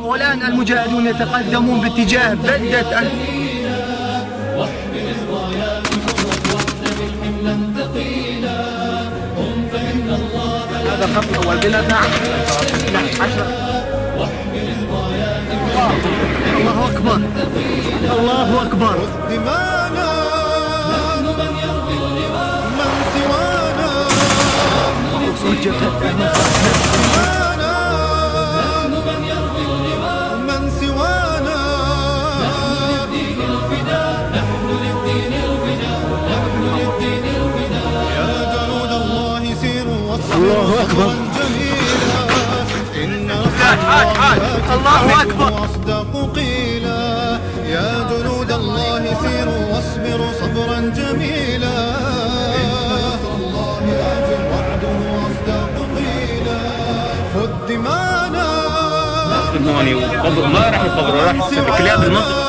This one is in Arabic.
والآن المجاهدون يتقدمون باتجاه بلدة ال- هذا الخط الأول بلاد نعم نعم عشرة الله أكبر. الله أكبر. دمانا من سوانا. الله أكبر. هات، هات. الله أكبر. واصدق قيلا يا جنود الله سيروا واصبروا صبرا جميلا خذ دمانا ما راح القبر راح بكلاب المنطقة